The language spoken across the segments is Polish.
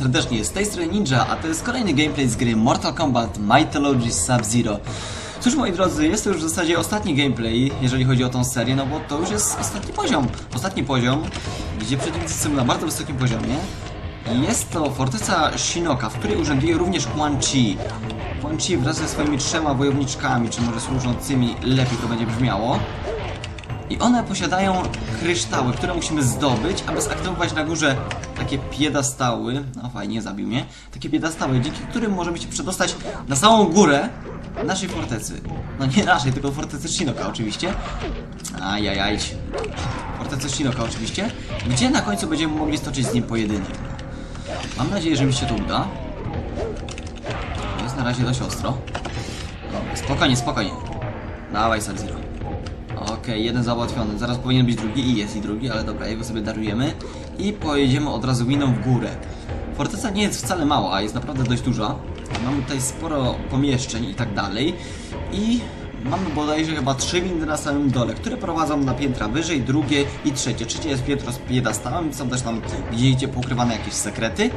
serdecznie, z tej strony Ninja, a to jest kolejny gameplay z gry Mortal Kombat Mythology Sub-Zero. Cóż moi drodzy, jest to już w zasadzie ostatni gameplay, jeżeli chodzi o tą serię, no bo to już jest ostatni poziom. Ostatni poziom, gdzie przeciwnicy są na bardzo wysokim poziomie. Jest to forteca Shinoka, w której urzęduje również Quan Chi. Quan Chi wraz ze swoimi trzema wojowniczkami, czy może służącymi, lepiej to będzie brzmiało. I one posiadają kryształy, które musimy zdobyć, aby zaktywować na górze takie piedastały. No fajnie, zabił mnie. Takie piedastały, dzięki którym możemy się przedostać na samą górę naszej fortecy. No nie naszej, tylko fortecy Shinoka oczywiście. Ajajaj. Fortecy Shinoka oczywiście. Gdzie na końcu będziemy mogli stoczyć z nim pojedynek. Mam nadzieję, że mi się to uda. Jest na razie dość ostro. Spokojnie, spokojnie. Dawaj, Sub-Zero. Okej, jeden załatwiony. Zaraz powinien być drugi i jest i drugi, ale dobra, jego sobie darujemy. I pojedziemy od razu miną w górę. Forteca nie jest wcale mała, jest naprawdę dość duża. Mamy tutaj sporo pomieszczeń i tak dalej. I mamy bodajże chyba trzy windy na samym dole, które prowadzą na piętra wyżej, drugie i trzecie. Trzecie jest piętro z piedestałem, są też tam, widzicie, pokrywane jakieś sekrety.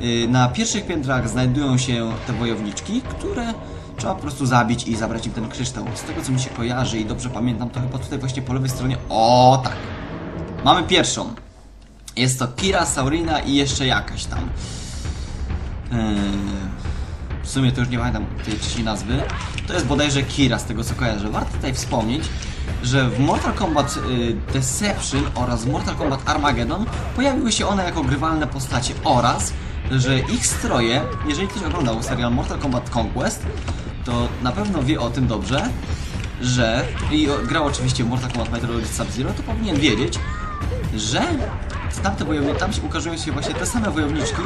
Yy, Na pierwszych piętrach znajdują się te wojowniczki, które trzeba po prostu zabić i zabrać im ten kryształ. Z tego co mi się kojarzy i dobrze pamiętam, to chyba tutaj właśnie po lewej stronie. O tak! Mamy pierwszą. Jest to Kira, Saurina i jeszcze jakaś tam. Yy, w sumie to już nie pamiętam tej trzeciej nazwy. To jest bodajże Kira, z tego co kojarzę. Warto tutaj wspomnieć, że w Mortal Kombat y, Deception oraz Mortal Kombat Armageddon pojawiły się one jako grywalne postacie oraz, że ich stroje, jeżeli ktoś oglądał serial Mortal Kombat Conquest, to na pewno wie o tym dobrze, że i grał oczywiście Mortal Kombat Mythology Sub-Zero, to powinien wiedzieć, że tamte wojowniczki, tam się ukazują się właśnie te same wojowniczki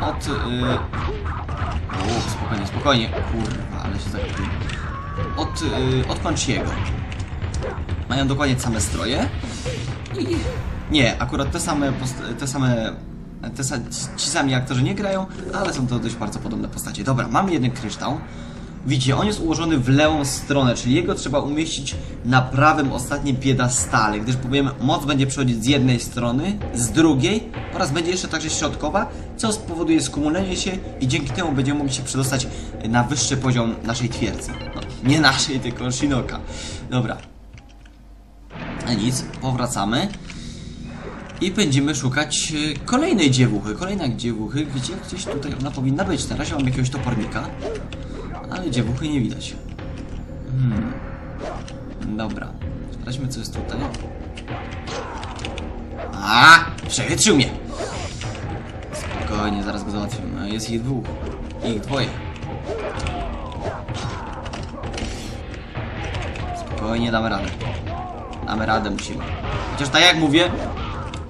od... Yy... O, spokojnie, spokojnie. Kurwa, ale się zagapiłem. Od, yy, od Panchiego. Mają dokładnie te same stroje i... Nie, akurat te same, te same... Te ci sami aktorzy nie grają, ale są to dość bardzo podobne postacie. Dobra, mamy jeden kryształ. Widzicie, on jest ułożony w lewą stronę, czyli jego trzeba umieścić na prawym ostatnim piedestale, gdyż powiem, moc będzie przechodzić z jednej strony, z drugiej oraz będzie jeszcze także środkowa, co spowoduje skumulenie się i dzięki temu będziemy mogli się przedostać na wyższy poziom naszej twierdzy. No, nie naszej, tylko Shinoka. Dobra. A nic, powracamy. I będziemy szukać e, kolejnej dziewuchy. Kolejna dziewuchy, gdzie gdzieś tutaj ona powinna być. Na razie mam jakiegoś topornika, ale dziewuchy nie widać. Hmm. Dobra. Sprawdźmy, co jest tutaj. A, przechytrzył mnie. Spokojnie, zaraz go załatwimy. A Jest ich dwóch. Ich dwoje. Spokojnie, damy radę. Damy radę, musimy. Chociaż tak jak mówię,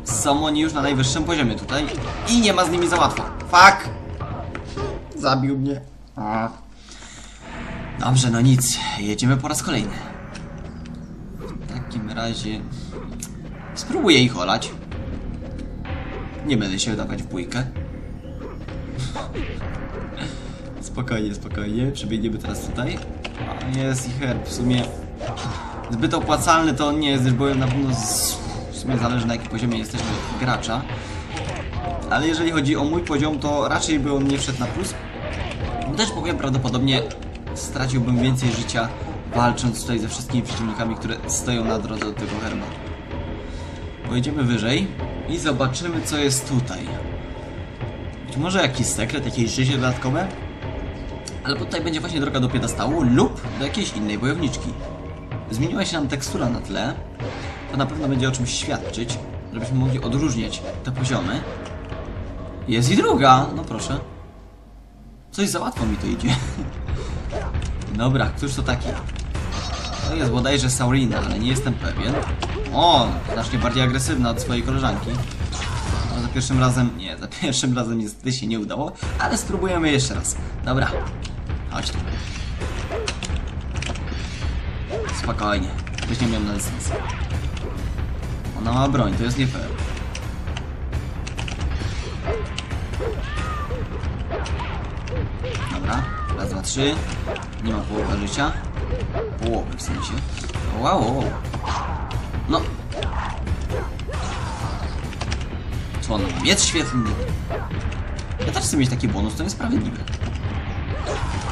są oni już na najwyższym poziomie tutaj i nie ma z nimi za łatwo. Fuck! Zabił mnie. A. Dobrze, no nic. Jedziemy po raz kolejny. W takim razie... Spróbuję ich olać. Nie będę się wdawać w bójkę. spokojnie, spokojnie. Przebiegniemy teraz tutaj. A jest ich herb. W sumie zbyt opłacalny to nie jest, byłem na pewno z... w sumie zależy na jakim poziomie jesteśmy gracza. Ale jeżeli chodzi o mój poziom, to raczej by on nie wszedł na plus. Też powiem, prawdopodobnie straciłbym więcej życia walcząc tutaj ze wszystkimi przeciwnikami, które stoją na drodze do tego herba. Pojedziemy wyżej i zobaczymy co jest tutaj. Być może jakiś sekret, jakieś życie dodatkowe? Albo tutaj będzie właśnie droga do piedestału lub do jakiejś innej wojowniczki. Zmieniła się nam tekstura na tle. To na pewno będzie o czymś świadczyć, żebyśmy mogli odróżniać te poziomy. Jest i druga, no proszę. Coś za łatwo mi to idzie. Dobra, któż to taki? To jest bodajże Saurina, ale nie jestem pewien. O, znacznie bardziej agresywna od swojej koleżanki. No, za pierwszym razem, nie, za pierwszym razem niestety się nie udało, ale spróbujemy jeszcze raz. Dobra, chodź tu. Spokojnie, weźmiemy ją na dystans. Ona ma broń, to jest nie fair. Dobra, raz, dwa, trzy. Nie ma połowy życia. Połowy w sensie. Wow, wow. No. Co ona ma? Miecz. Ja też chcę mieć taki bonus, to niesprawiedliwe.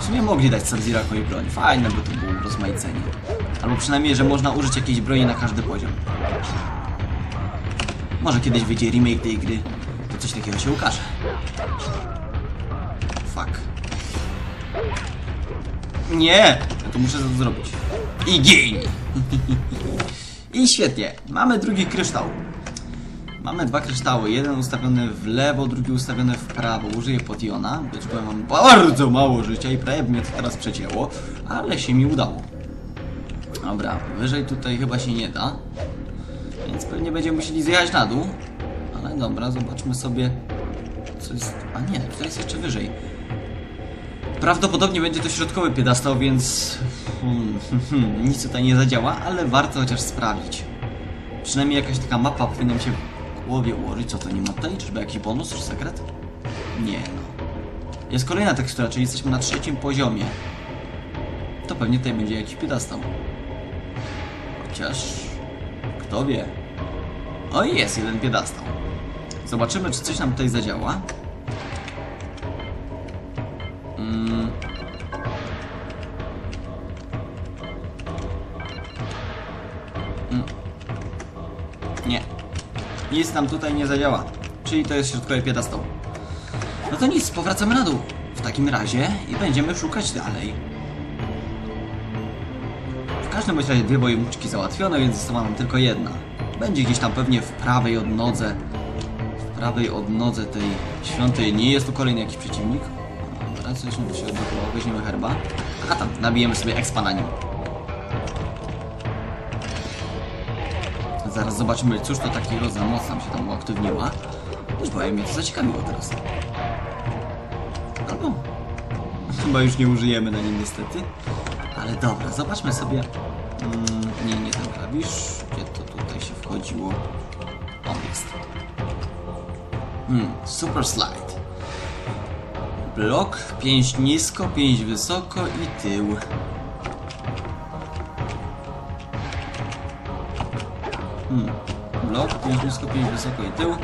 W sumie mogli dać Sub-Zero broń. Fajne by to było rozmaicenie. Albo przynajmniej, że można użyć jakiejś broni na każdy poziom. Może kiedyś wyjdzie remake tej gry, to coś takiego się ukaże. Nie! Ja to muszę to zrobić. I gin! I świetnie. Mamy drugi kryształ. Mamy dwa kryształy. Jeden ustawiony w lewo, drugi ustawiony w prawo. Użyję potiona, bo mam bardzo mało życia i prawie mnie to teraz przecięło, ale się mi udało. Dobra, wyżej tutaj chyba się nie da. Więc pewnie będziemy musieli zjechać na dół. Ale dobra, zobaczmy sobie. Co jest. A nie, tutaj jest jeszcze wyżej. Prawdopodobnie będzie to środkowy piedestał, więc hmm, hmm, hmm, nic tutaj nie zadziała, ale warto chociaż sprawdzić. Przynajmniej jakaś taka mapa powinna mi się w głowie ułożyć. Co to nie ma tutaj? Czyżby jakiś bonus czy sekret? Nie no. Jest kolejna tekstura, czyli jesteśmy na trzecim poziomie. To pewnie tutaj będzie jakiś piedestał. Chociaż... Kto wie? O jest jeden piedestał. Zobaczymy, czy coś nam tutaj zadziała. Mm. Nie. Nic nam tutaj nie zadziała. Czyli to jest środkowy piedestał. No to nic, powracamy na dół. W takim razie i będziemy szukać dalej. W każdym razie dwie wojowniczki załatwione, więc została nam tylko jedna. Będzie gdzieś tam pewnie w prawej odnodze. Prawej odnodze tej świątyni. Jest tu kolejny jakiś przeciwnik. Mi się odblokowało. Weźmiemy herba. A tam, nabijemy sobie expa na nim. Zaraz zobaczymy, cóż to takiego za moc nam się tam uaktywniła. Już powiem, mnie to zaciekawiło teraz. Albo... Chyba już nie użyjemy na nim niestety. Ale dobra, zobaczmy sobie... Mm, nie, nie ten klawisz. Gdzie to tutaj się wchodziło? O, jest. Hmm, super slide. Blok, pięść nisko, pięść wysoko i tył. Hmm. Blok, pięć nisko, pięć wysoko i tył.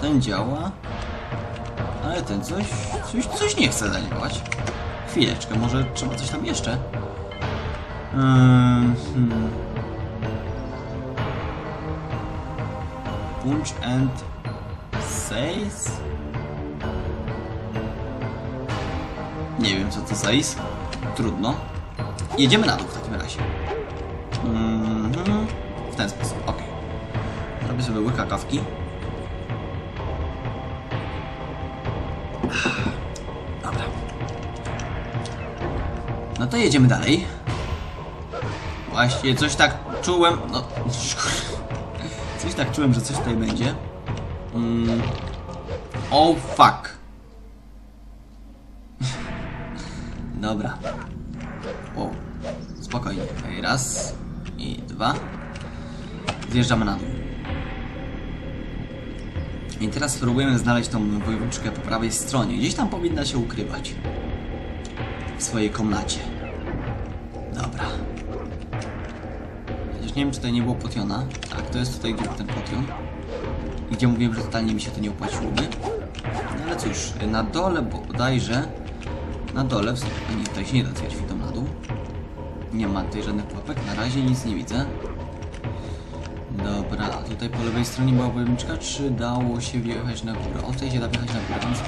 Ten działa. Ale ten coś, coś, coś nie chce zadziałać. Chwileczkę, może trzeba coś tam jeszcze. Ym, hmm. Punch and Says? Nie wiem co to Says. Trudno. Jedziemy na dół w takim razie. Mhm. W ten sposób, ok. Robię sobie łyka kawki. Dobra. No to jedziemy dalej. Właśnie, coś tak czułem. No, tak czułem, że coś tutaj będzie. Mm. Oh fuck. Dobra. Wow. Spokojnie. Raz i dwa. Zjeżdżamy na dół. I teraz spróbujemy znaleźć tą wojowniczkę po prawej stronie. Gdzieś tam powinna się ukrywać. W swojej komnacie. Dobra. Chociaż nie wiem, czy tutaj nie było potiona. Tak, to jest tutaj ten potion. Gdzie mówiłem, że totalnie mi się to nie opłaciłoby. No ale cóż, na dole bodajże... Na dole, w sensie, nie, tutaj się nie da zjechać widą na dół. Nie ma tutaj żadnych pułapek, na razie nic nie widzę. Dobra, a tutaj po lewej stronie była wojowniczka, czy dało się wjechać na górę? O, tutaj się da wjechać na górę, więc,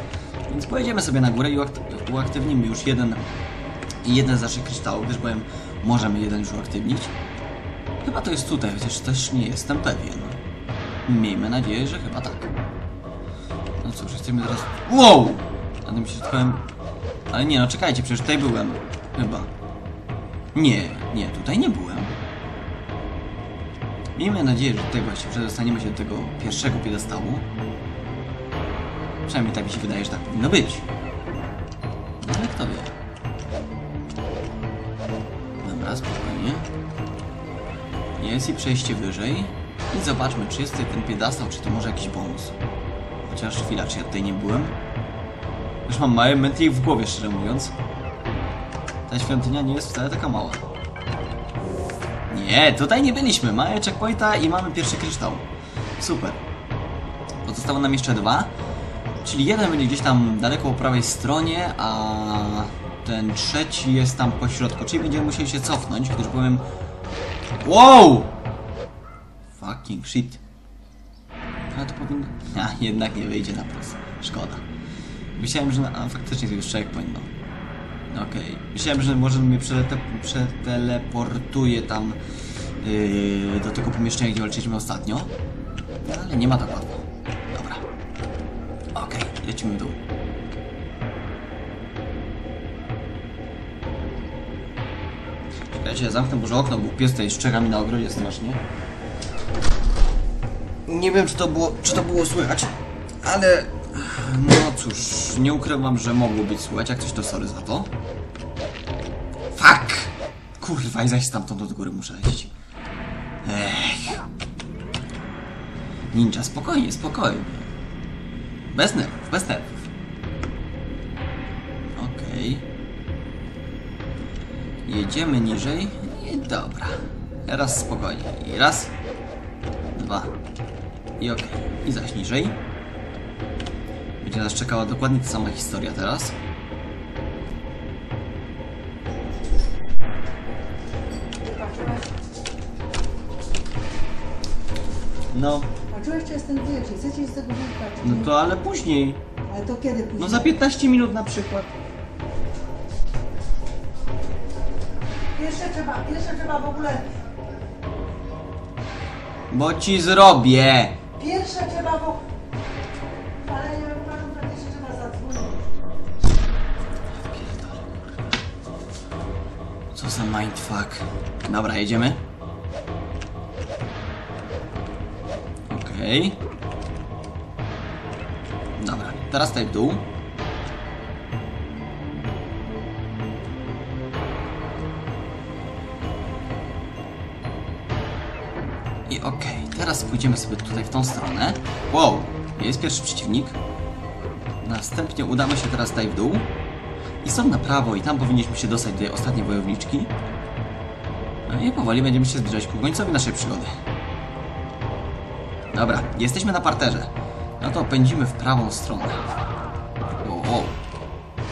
więc pojedziemy sobie na górę i uakt- uaktywnimy już jeden, jeden z naszych kryształów, gdyż powiem, możemy jeden już uaktywnić. Chyba to jest tutaj, chociaż też nie jestem pewien. Miejmy nadzieję, że chyba tak. No cóż, jesteśmy teraz... Wow! Na tym się spotkałem... Ale nie, no czekajcie, przecież tutaj byłem. Chyba. Nie, nie, tutaj nie byłem. Miejmy nadzieję, że tutaj właśnie przedostaniemy się do tego pierwszego piedestału. Przynajmniej tak mi się wydaje, że tak powinno być. No ale kto wie. Dobra, spokojnie. Jest i przejście wyżej. I zobaczmy, czy jest tutaj ten piedestał, czy to może jakiś bonus. Chociaż chwila, czy ja tutaj nie byłem? Już mam małe mętlik w głowie, szczerze mówiąc. Ta świątynia nie jest wcale taka mała. Nie, Nie, tutaj nie byliśmy. Mamy checkpointa i mamy pierwszy kryształ. Super. Pozostało nam jeszcze dwa. Czyli jeden będzie gdzieś tam daleko po prawej stronie, a ten trzeci jest tam po środku. Czyli będziemy musieli się cofnąć, gdyż powiem... Wow! Fucking shit. A to powinno... A, jednak nie wyjdzie na plus. Szkoda. Myślałem, że... Na... A, faktycznie to jest checkpoint, no. Okej. Myślałem, że może mnie przelete... przeteleportuje tam yy, do tego pomieszczenia, gdzie walczyliśmy ostatnio. Ale nie ma tak łatwo. Dobra. Okej, lecimy w dół. Ja zamknę może okno, bo pies tutaj szczeka mi na ogrodzie strasznie. Nie wiem, czy to było, czy to było słychać, ale... No cóż, nie ukrywam, że mogło być słychać, jak coś to sorry za to. Fuck! Kurwa, i zaś stamtąd od góry muszę lecieć. Ech. Ninja, spokojnie, spokojnie. Bez nerwów, bez nerwów. Okej. Jedziemy niżej i dobra. Teraz spokojnie. I raz, dwa. I okej. I zaś niżej. Będzie nas czekała dokładnie ta sama historia teraz. No, Patrzyłeś, czy jestem dzieci? Chcecie z tego wyjechać? no to ale później. Ale to kiedy później? No za 15 minut na przykład. Trzeba, trzeba w ogóle... Bo ci zrobię. Pierwsze trzeba w ogóle... Ale ja uważam, że pierwsze trzeba zadzwonić. Co za mindfuck. Dobra, jedziemy. Okej. Dobra, teraz tutaj w dół. Teraz pójdziemy sobie tutaj w tą stronę. Wow, jest pierwszy przeciwnik. Następnie udamy się teraz tutaj w dół. I stąd na prawo i tam powinniśmy się dostać do tej ostatniej wojowniczki. No i powoli będziemy się zbliżać ku końcowi naszej przygody. Dobra, jesteśmy na parterze. No to pędzimy w prawą stronę. Wow, wow.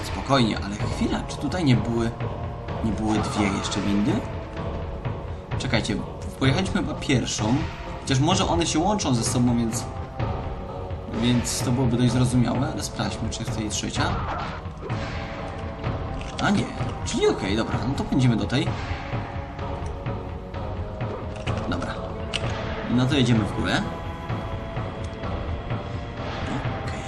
Spokojnie, ale chwila, czy tutaj nie były... Nie były dwie jeszcze windy? Czekajcie, pojechaliśmy chyba pierwszą. Chociaż może one się łączą ze sobą, więc... Więc to byłoby dość zrozumiałe, ale sprawdźmy, czy jest tutaj trzecia. A nie, czyli okej, dobra, no to pędzimy do tej. Dobra. No to jedziemy w górę. Okej.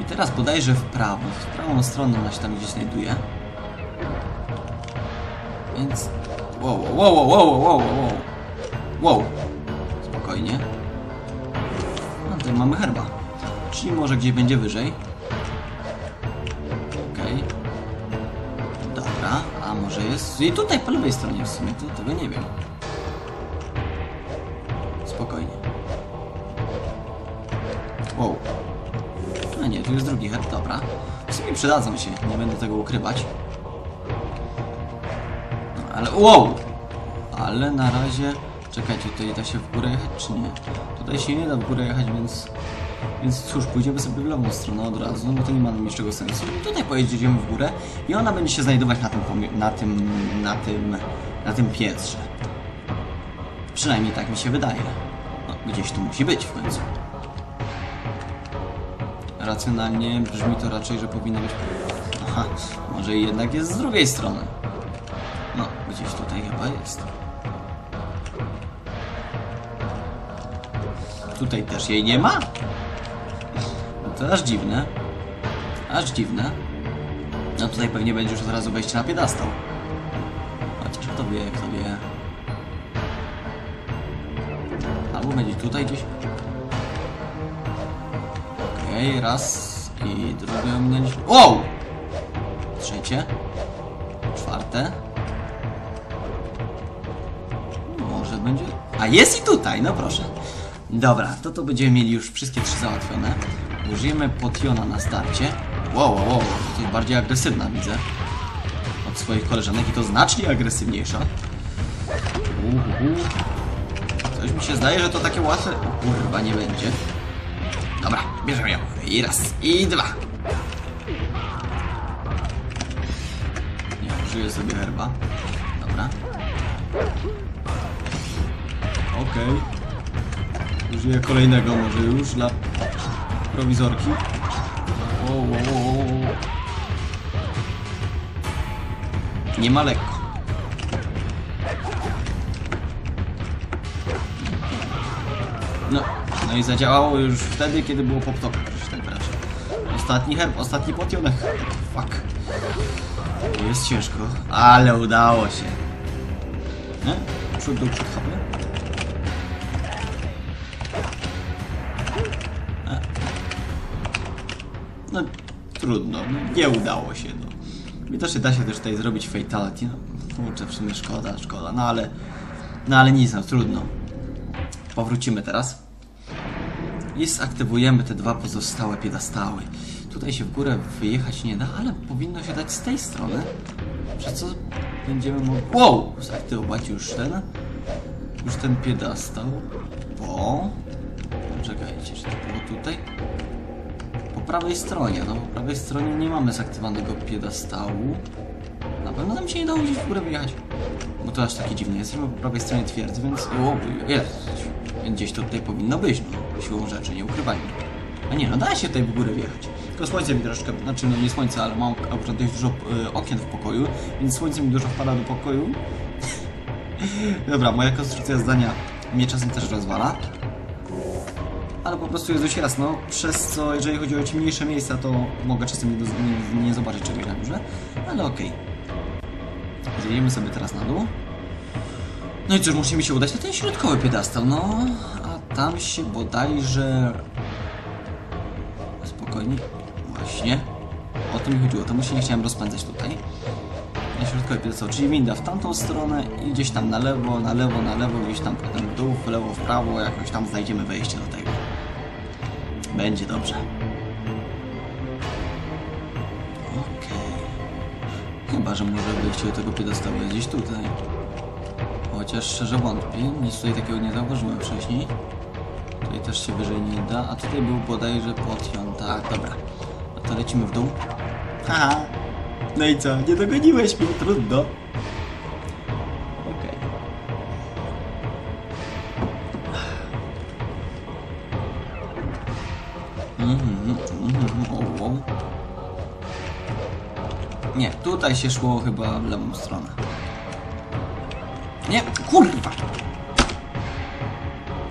I teraz bodajże w prawo. W prawą stronę ona się tam gdzieś znajduje. Więc... Wow, wow, wow, wow, wow, wow, wow. Wow. Spokojnie. No tutaj mamy herba. Czyli może gdzieś będzie wyżej. Okej. Dobra, a może jest... I tutaj po lewej stronie w sumie, to tego nie wiem. Spokojnie. Wow. A nie, tu jest drugi herb, dobra. W sumie przydadzą się, nie będę tego ukrywać. No, ale... Wow! Ale na razie... Czekajcie, tutaj da się w górę jechać, czy nie? Tutaj się nie da w górę jechać, więc... Więc cóż, pójdziemy sobie w lewą stronę od razu, no to nie ma najmniejszego sensu. I tutaj pojedziemy w górę i ona będzie się znajdować na tym, na tym, na tym, na tym piętrze. Przynajmniej tak mi się wydaje. No, gdzieś tu musi być w końcu. Racjonalnie brzmi to raczej, że powinno być... Aha, może jednak jest z drugiej strony. No, gdzieś tutaj chyba jest. Tutaj też jej nie ma? No to aż dziwne. Aż dziwne. No tutaj pewnie będzie już od razu wejście na piedestał. Chociaż kto wie, kto wie. Albo będzie tutaj gdzieś. Okej, raz i drugie ominęliśmy. Wow! Trzecie. Czwarte. Może będzie... A jest i tutaj, no proszę. Dobra, to to będziemy mieli już wszystkie trzy załatwione. Użyjemy potiona na starcie. Wow, wow, wow, to jest bardziej agresywna widzę. Od swoich koleżanek i to znacznie agresywniejsza. Uhuhu. Coś mi się zdaje, że to takie łatwe. O kurwa, nie będzie. Dobra, bierzemy ją. I raz, i dwa. Nie, użyję sobie herba. Dobra. Okej. Użyję kolejnego może już dla prowizorki. O, o, o, o. Nie ma lekko. No, no i zadziałało już wtedy, kiedy było po ptokach, już tak. Ostatni herb, ostatni potionek. Fuck. Jest ciężko, ale udało się. Nie? Przód do przód. No, trudno, no, nie udało się, no. Widocznie da się też tutaj zrobić fatality, no. Kurczę, w sumie szkoda, szkoda, no ale... No ale nic, no, trudno. Powrócimy teraz. I zaktywujemy te dwa pozostałe piedastały. Tutaj się w górę wyjechać nie da, ale powinno się dać z tej strony. Przez co będziemy mogli... Wow! Zaktywować już ten... Już ten piedastał. Bo... Czekajcie, czy to było tutaj? Prawej stronie, no po prawej stronie nie mamy zaktywowanego piedastału. Na pewno nam się nie dało gdzieś w górę wyjechać. Bo to aż takie dziwne. Jesteśmy po prawej stronie twierdzy, więc... O, jest. Gdzieś to tutaj powinno być, no. Siłą rzeczy, nie ukrywajmy. A nie, no da się tutaj w górę wjechać. Tylko słońce mi troszeczkę, znaczy no nie słońce, ale mam akurat dość dużo y, okien w pokoju, więc słońce mi dużo wpada do pokoju. Dobra, moja konstrukcja zdania mnie czasem też rozwala. Ale po prostu jest dość jasno, przez co jeżeli chodzi o ciemniejsze miejsca, to mogę czasem nie, do, nie, nie zobaczyć czegoś na górze, ale okej. Zjedziemy sobie teraz na dół. No i cóż, musimy się udać na ten środkowy piedestał, no. A tam się bodajże... Spokojnie. Właśnie. O to mi chodziło, to mu się nie chciałem rozpędzać tutaj. Na środkowy piedestał, czyli winda w tamtą stronę i gdzieś tam na lewo, na lewo, na lewo, gdzieś tam potem w dół, w lewo, w prawo, jakoś tam znajdziemy wejście do tego. Będzie dobrze. Okej. Chyba, że może wyjście do tego jest gdzieś tutaj. Chociaż szczerze wątpię, nic tutaj takiego nie zauważyłem wcześniej. Tutaj też się wyżej nie da, a tutaj był bodajże potion, tak, dobra. No to lecimy w dół. Haha! No i co, nie dogoniłeś mnie, trudno. Tutaj się szło chyba w lewą stronę. Nie, kurwa!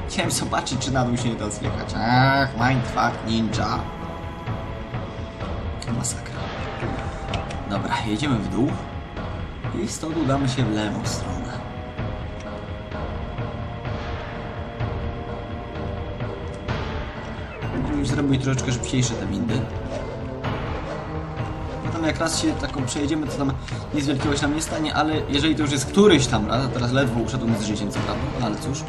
Chciałem zobaczyć, czy na dół się nie da zjechać. Ach, mindfuck ninja. Masakra. Dobra, jedziemy w dół. I stąd udamy się w lewą stronę. Już zrobić troszeczkę szybciejsze te windy. No jak raz się taką przejedziemy, to tam nic wielkiego się nam nie stanie, ale jeżeli to już jest któryś tam raz, a teraz ledwo uszedłem z życiem, co prawda, ale cóż.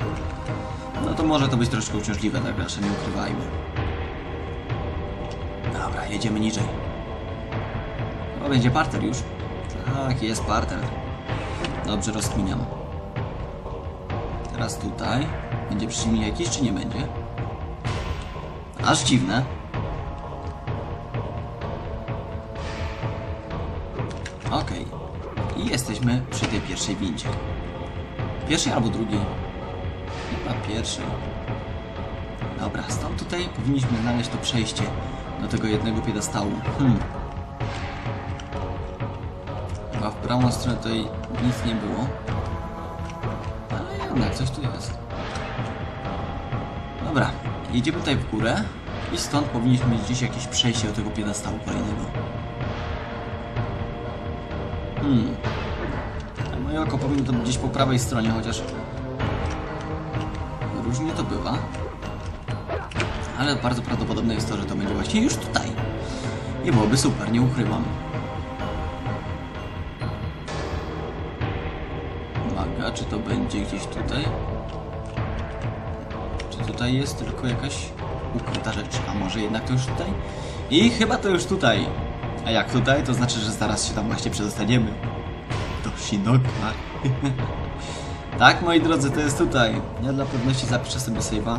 No to może to być troszkę uciążliwe, tak raczej nie ukrywajmy. Dobra, jedziemy niżej. O, będzie parter już. Tak, jest parter. Dobrze rozkminiam. Teraz tutaj. Będzie przyciemnik jakiś, czy nie będzie? Aż dziwne. Okej. I jesteśmy przy tej pierwszej windzie. Pierwszej albo drugiej? Chyba pierwszej. Dobra, stąd tutaj powinniśmy znaleźć to przejście do tego jednego piedestału. Hmm. Chyba w prawą stronę tutaj nic nie było. Ale jednak coś tu jest. Dobra, jedziemy tutaj w górę i stąd powinniśmy mieć gdzieś jakieś przejście do tego piedestału kolejnego. Hmm. Moje oko powinno to gdzieś po prawej stronie, chociaż różnie to bywa. Ale bardzo prawdopodobne jest to, że to będzie właśnie już tutaj. I byłoby super, nie ukrywam. Uwaga, czy to będzie gdzieś tutaj? Czy tutaj jest tylko jakaś ukryta rzecz? A może jednak to już tutaj? I chyba to już tutaj. A jak tutaj, to znaczy, że zaraz się tam właśnie przedostaniemy. Do Shinoka. Tak, moi drodzy, to jest tutaj. Ja dla pewności zapiszę sobie save'a.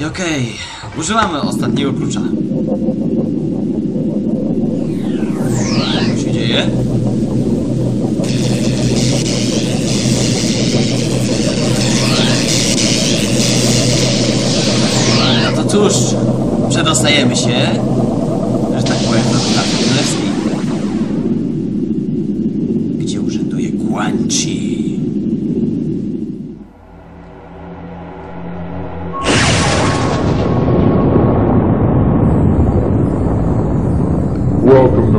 I okej, używamy ostatniego klucza. Co się dzieje? No to cóż, przedostajemy się,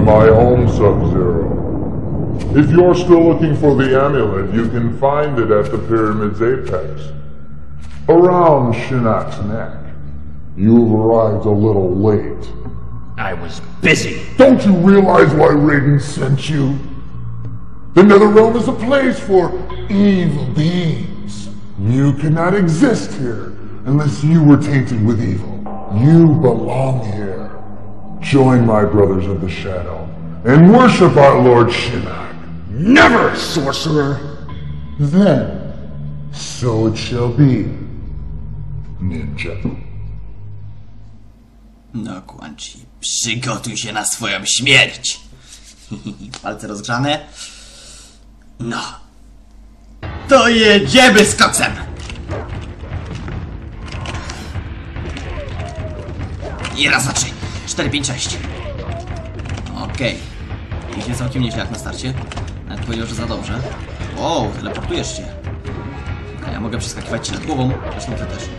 my home, Sub-Zero. If you're still looking for the amulet, you can find it at the pyramid's apex. Around Shinnok's neck. You've arrived a little late. I was busy. Don't you realize why Raiden sent you? The Netherrealm is a place for evil beings. You cannot exist here unless you were tainted with evil. You belong here. Join my brothers of the Shadow and worship our Lord Shinnok. Never, sorcerer! Then, so it shall be, Ninja. No, Quan Chi, przygotuj się na swoją śmierć. Palce rozgrzane. No. To jedziemy z koksem! I raz, dwa, trzy, cztery, pięć, sześć. Okej. Idzie całkiem nieźle jak na starcie. Nawet powiedział, że za dobrze. Wow, teleportujesz się. A ja mogę przeskakiwać ci nad głową, zresztą ty też.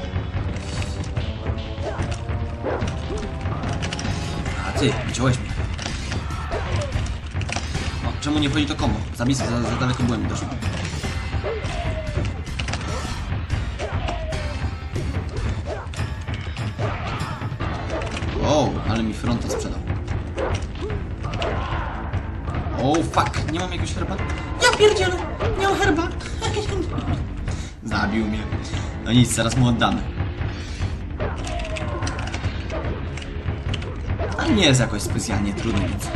A ty, widziałeś mnie. O, czemu nie wchodzi to komu? Za, za, za daleko byłem widoczny. Ale mi fronta sprzedał. O, fuck, nie mam jakiegoś herba? Ja pierdzielę, nie mam herba. Zabił mnie. No nic, zaraz mu oddamy. Ale nie jest jakoś specjalnie trudny, więc...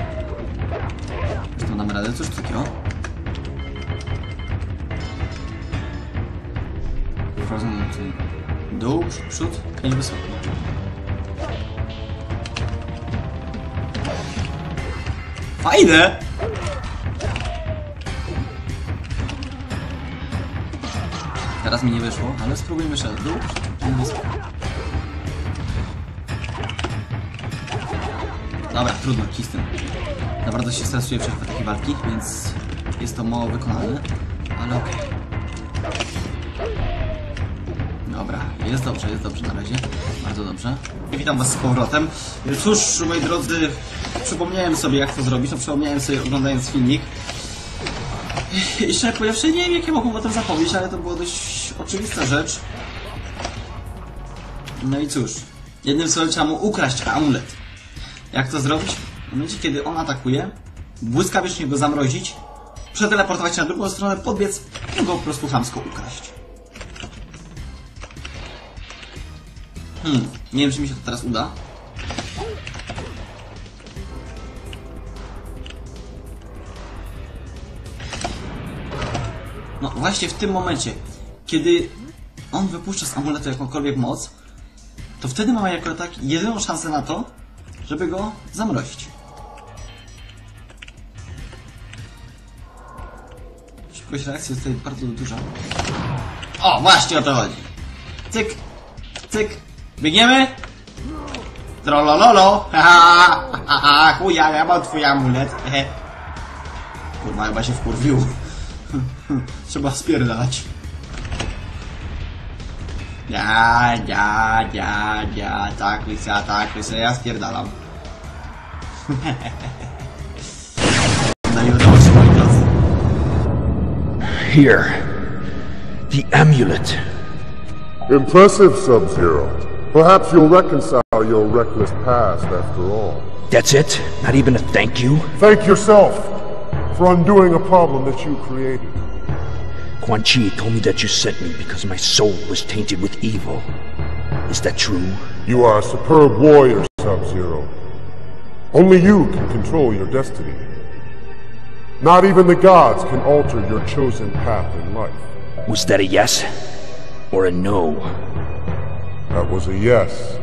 Zresztą damy radę, cóż takiego? Frozen Mountain. Dół, przód, przód, pięć wysoko. Fajne! Teraz mi nie wyszło, ale spróbujmy jeszcze. Dół. Dobra, trudno, kij z tym. Za bardzo się stresuję przed takie walki, więc jest to mało wykonalne, ale okej. Dobra, jest dobrze, jest dobrze na razie. Bardzo dobrze. Witam was z powrotem. Cóż, moi drodzy, przypomniałem sobie jak to zrobić, no przypomniałem sobie oglądając filmik. I szczerze powiedziawszy, nie wiem jak ja mogłem o tym zapomnieć, ale to była dość oczywista rzecz. No i cóż, jednym słowem trzeba mu ukraść amulet. Jak to zrobić? W momencie, kiedy on atakuje, błyskawicznie go zamrozić, przeteleportować się na drugą stronę, podbiec i go po prostu chamsko ukraść. Hmm, nie wiem, czy mi się to teraz uda. No właśnie w tym momencie, kiedy on wypuszcza z amuletu jakąkolwiek moc, to wtedy mamy jako tak jedyną szansę na to, żeby go zamrozić. Szybkość reakcji jest tutaj bardzo duża. O, właśnie o to chodzi. Cyk, cyk, biegniemy. Trollololo, haha, haha, chuja, ja mam twój amulet, hehe. Kurwa, chyba się wkurwił. Trzeba spierdalać. Ja, ja, ja, ja, tak, Lisa, tak, Lisa, ja spierdalam. No i udało się, moi drodzy. Here. The amulet. Impressive, Sub-Zero. Perhaps you'll reconcile your reckless past after all. That's it? Not even a thank you? Thank yourself for undoing a problem that you created. Quan Chi told me that you sent me because my soul was tainted with evil. Is that true? You are a superb warrior, Sub-Zero. Only you can control your destiny. Not even the gods can alter your chosen path in life. Was that a yes? Or a no? That was a yes.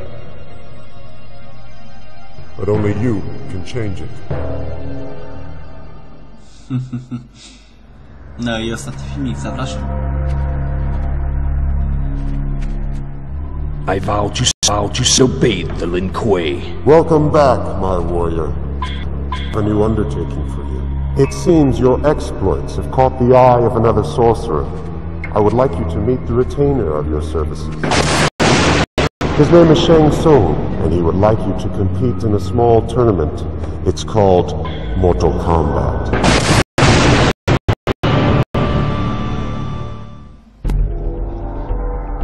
But only you can change it. No i ostatni filmik, zapraszam. I vow to vow to disobey the Lin Kuei. Welcome back, my warrior. A new undertaking for you. It seems your exploits have caught the eye of another sorcerer. I would like you to meet the retainer of your services. His name is Shang Tsung, and he would like you to compete in a small tournament. It's called Mortal Kombat.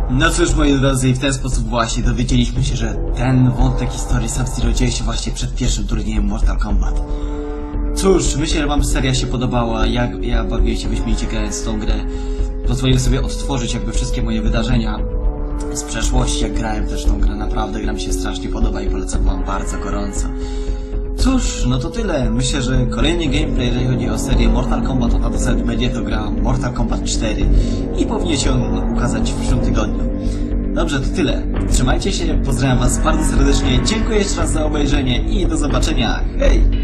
No cóż, moi drodzy, i w ten sposób właśnie dowiedzieliśmy się, że ten wątek historii Sub-Zero dzieje się właśnie przed pierwszym turniejem Mortal Kombat. Cóż, myślę, że wam seria się podobała, jak ja bawiłem się wyśmienicie grając tą grę. Pozwoliłem sobie odtworzyć jakby wszystkie moje wydarzenia z przeszłości, jak grałem też tą grę. Naprawdę gra mi się strasznie podoba i polecam wam bardzo gorąco. Cóż, no to tyle. Myślę, że kolejny gameplay, jeżeli chodzi o serię Mortal Kombat A Z, będzie to gra Mortal Kombat 4 i powinien się on ukazać w przyszłym tygodniu. Dobrze, to tyle. Trzymajcie się, pozdrawiam was bardzo serdecznie, dziękuję jeszcze raz za obejrzenie i do zobaczenia. Hej!